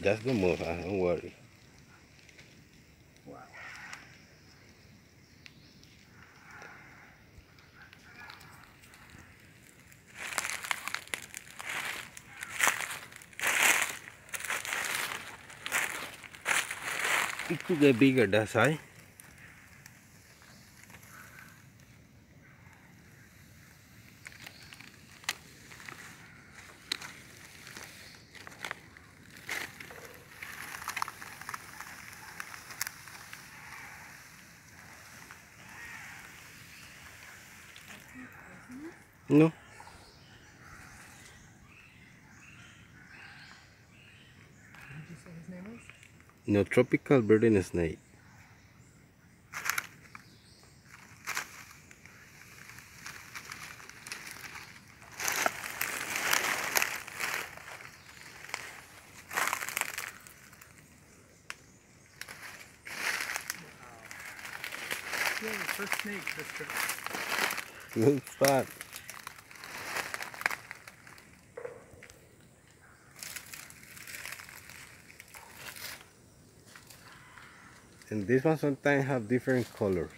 Just don't move, huh? don't worry. Wow. It could get bigger that side. No. What did you say his name was? Neotropical birding snake. Yay, first snake this trip. Good spot. and this one sometimes have different colors.